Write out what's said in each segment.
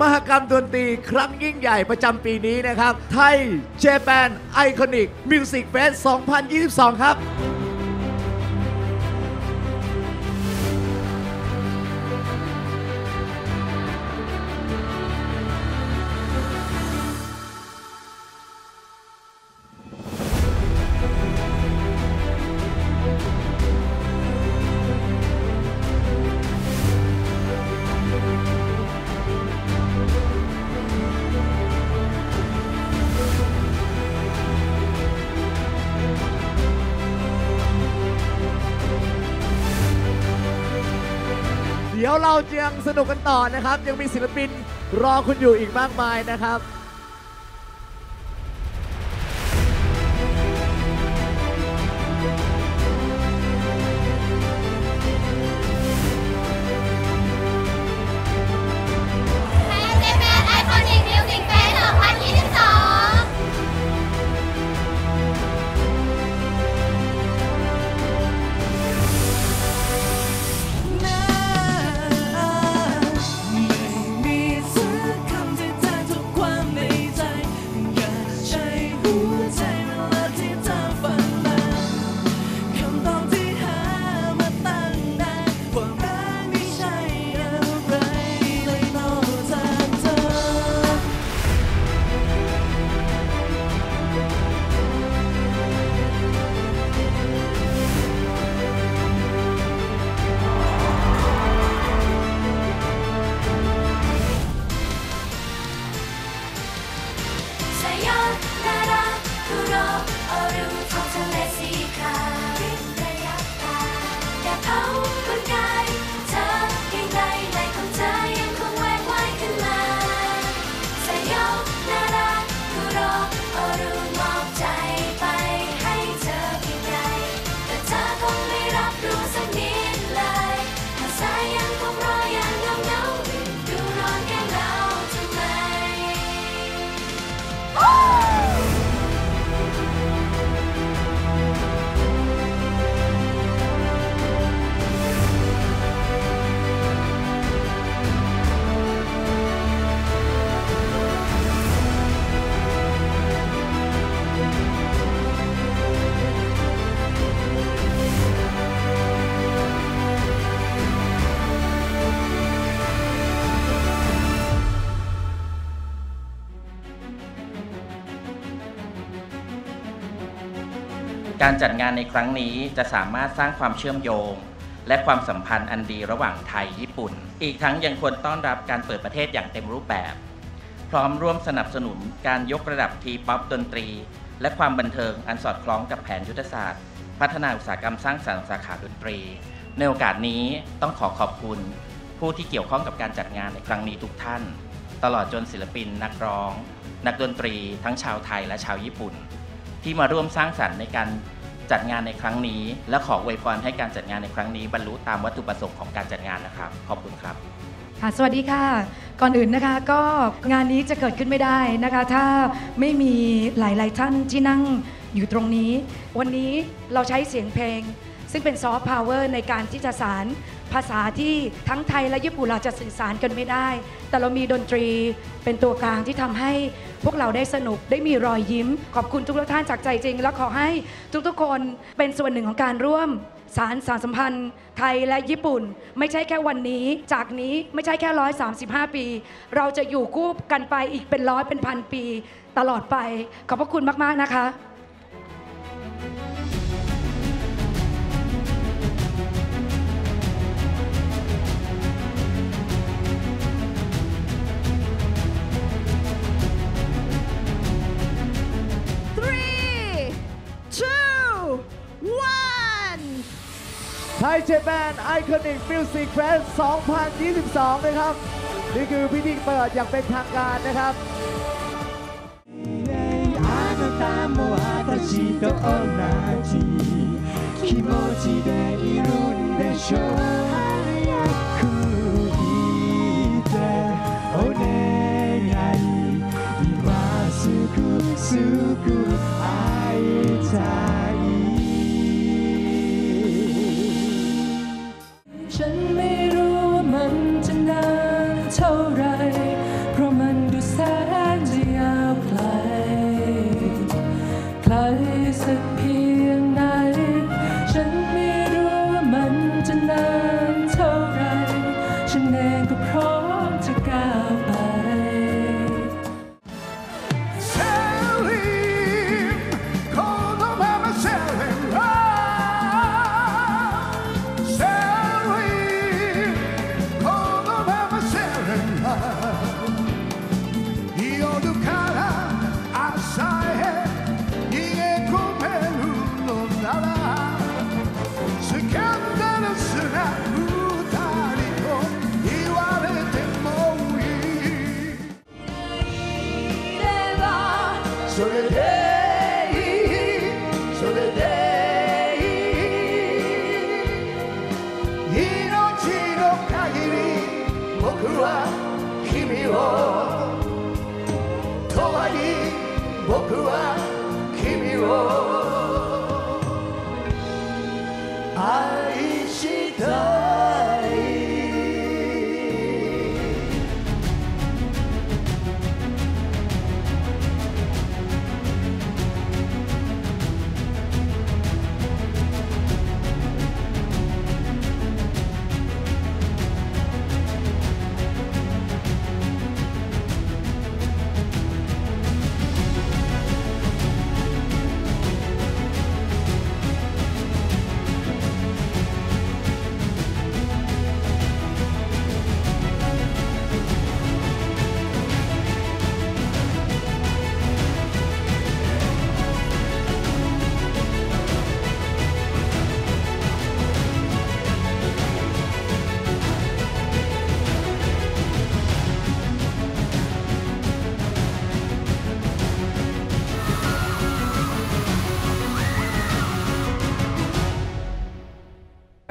มหกรรมดนตรีครั้งยิ่งใหญ่ประจำปีนี้นะครับ Thai Japan Iconic Music Fest 2022 ครับ ดี๋ยวเราจะยังสนุกกันต่อนะครับ ยังมีศิลปินรอคุณอยู่อีกมากมายนะครับ การจัดงานในครั้งนี้จะสามารถสร้างความเชื่อมโยง และความสัมพันธ์อันดีระหว่างไทยญี่ปุ่น อีกทั้งยังควรต้อนรับการเปิดประเทศอย่างเต็มรูปแบบ พร้อมร่วมสนับสนุนการยกระดับทีป๊อปดนตรี และความบันเทิงอันสอดคล้องกับแผนยุทธศาสตร์ พัฒนาอุตสาหกรรมสร้างสรรค์สาขาดนตรี ในโอกาสนี้ต้องขอขอบคุณ ผู้ที่เกี่ยวข้องกับการจัดงานในครั้งนี้ทุกท่าน ตลอดจนศิลปินนักร้อง นักดนตรี ทั้งชาวไทยและชาวญี่ปุ่น ที่มาร่วมสร้างสรรค์ในการจัดงานในครั้งนี้ และขออวยพรให้การจัดงานในครั้งนี้บรรลุตามวัตถุประสงค์ของการจัดงานนะครับ ขอบคุณครับค่ะสวัสดีค่ะ ก่อนอื่นนะคะก็งานนี้จะเกิดขึ้นไม่ได้นะคะ ถ้าไม่มีหลายๆท่านที่นั่งอยู่ตรงนี้ วันนี้เราใช้เสียงเพลง ซึ่งเป็นซอฟต์พาวเวอร์ในการที่จะสาร ภาษาที่ทั้งไทยและญี่ปุ่นเราจะสื่อสารกันไม่ได้ แต่เรามีดนตรีเป็นตัวกลางที่ทำให้พวกเราได้สนุกได้มีรอยยิ้ม ขอบคุณทุกท่านจากใจจริง และขอให้ทุกๆคนเป็นส่วนหนึ่งของการร่วมสารสารสัมพันธ์ ไทยและญี่ปุ่น ไม่ใช่แค่วันนี้ จากนี้ไม่ใช่แค่ 135 ปี เราจะอยู่คู่กันไปอีกเป็นร้อยเป็นพันปี ตลอดไป ขอบพระคุณมาก ๆ นะคะ ไทยเจแปนไอคอนิกมิวสิกเฟส 2022 นะครับ นี่คือพิธีเปิดอย่างเป็นทางการนะครับ あなたも私と同じ気持ちでいるんでしょう早く言ってお願い今すぐすぐ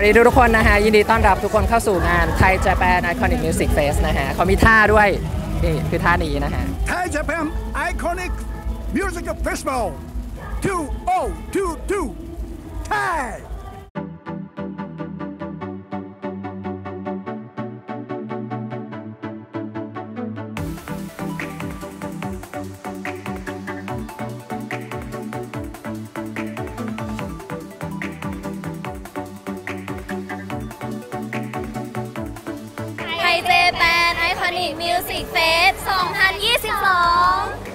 ดีทุกคนนะฮะ ยินดีต้อนรับทุกคนเข้าสู่งาน Thai Japan Iconic Music Fest นะฮะเขามีท่าด้วยนี่คือท่านี้นะฮะ Thai Japan Iconic Music Festival 2022 Thai เจแปนไอคอนิกมิวสิกเฟส 2022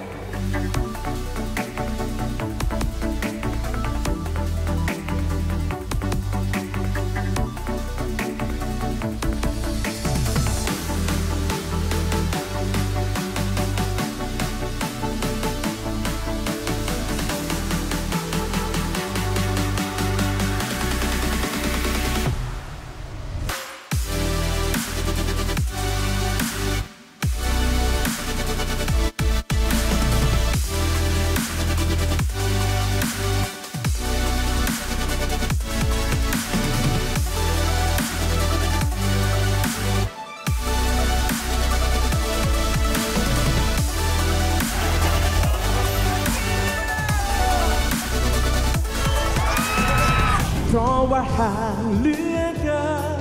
ห่างเหลือเกิน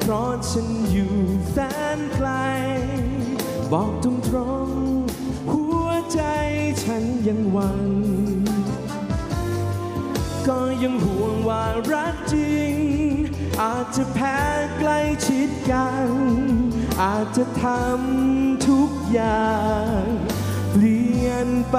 เพราะฉันอยู่แสนไกล บอกตรงตรงๆหัวใจฉันยังหวั่นก็ยังห่วงว่ารักจริง อาจจะแพ้ใกล้ชิดกัน อาจจะทำทุกอย่าง เปลี่ยนไป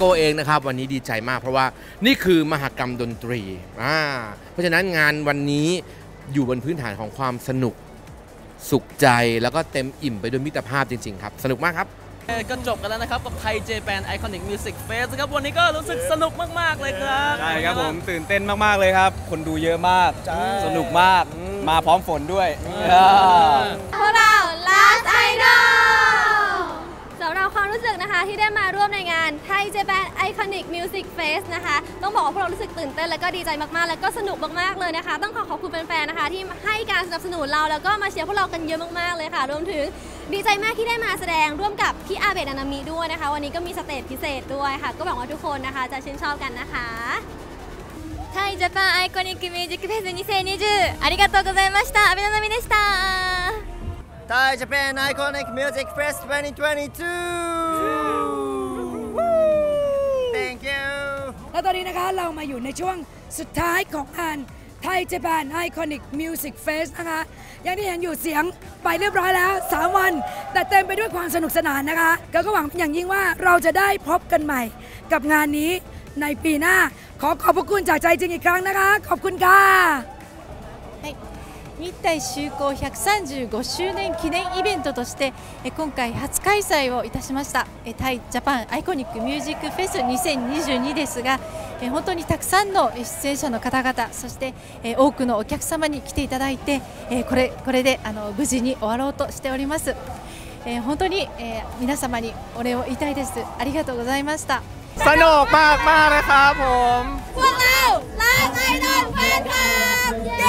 โก้เองนะครับ วันนี้ดีใจมากเพราะว่านี่คือมหกรรมดนตรีอ่าเพราะฉะนั้นงานวันนี้อยู่บนพื้นฐานของความสนุกสุขใจแล้วก็เต็มอิ่มไปด้วยมิตรภาพจริง ๆ ครับ สนุกมากครับ ก็จบกันแล้วนะครับ กับ Thai Japan Iconic Music Fest ครับ วันนี้ก็รู้สึกสนุกมาก ๆ เลยครับใช่ครับผม ตื่นเต้นมาก ๆ เลยครับ คนดูเยอะมาก สนุกมากมาพร้อมฝนด้วย ที่ได้มาร่วมในงานไทยเจแปนไอคอนิกมิวสิกเฟสนะคะ ต้องบอกว่าพวกเรารู้สึกตื่นเต้นแล้วก็ดีใจมาก ๆ แล้วก็สนุกมาก ๆ เลยนะคะ ต้องขอขอบคุณแฟน ๆ นะคะ ที่ให้การสนับสนุนเราแล้วก็มาเชียร์พวกเรากันเยอะมาก ๆ เลยค่ะ รวมถึงดีใจมากที่ได้มาแสดงร่วมกับพี่อาเบดอนามิด้วยนะคะ วันนี้ก็มีสเตจพิเศษด้วยค่ะ ก็หวังว่าทุกคนนะคะจะชื่นชอบกันนะคะ タイジャパンアイコニックミュージックフェス2020ありがとうございました阿部のなみでしたタイジャパンアイコニックミュージックフェス2022 และตอนนี้นะคะเรามาอยู่ในช่วงสุดท้ายของงาน Thai Japan Iconic Music Fest นะคะ อย่างที่เห็นอยู่เสียงไปเรียบร้อยแล้ว 3 วัน แต่เต็มไปด้วยความสนุกสนานนะคะก็ก็หวังอย่างยิ่งว่าเราจะได้พบกันใหม่ กับงานนี้ในปีหน้า ขอขอบพระคุณจากใจจริงอีกครั้งนะคะ ขอบคุณค่ะ 日体就航135周年記念イベントとしてえ今回初開催をいたしましたえタイジャパンアイコニックミュージックフェス2022ですがえ本当にたくさんの出演者の方々そしてえ多くのお客様に来ていただいてえこれこれであの無事に終わろうとしておりますえ本当にえ皆様にお礼を言いたいですありがとうございました สนุกมากมากๆนะครับผม พวกเรา Last Idol แฟนคลับเย้